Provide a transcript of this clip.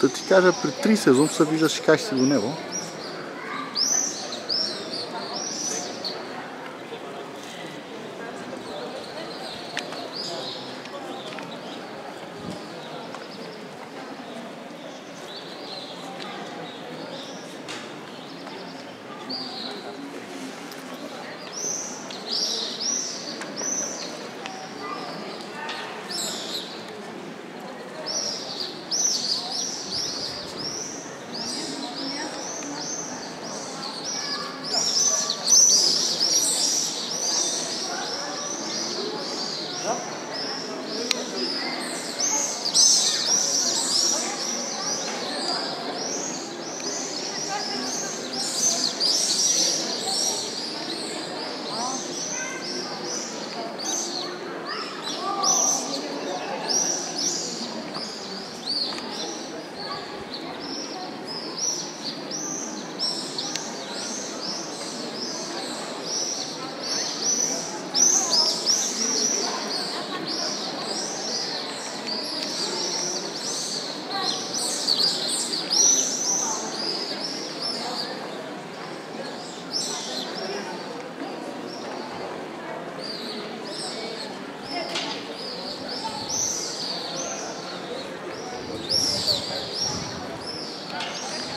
Да ти кажа, при три сезон се виждаш как си до него.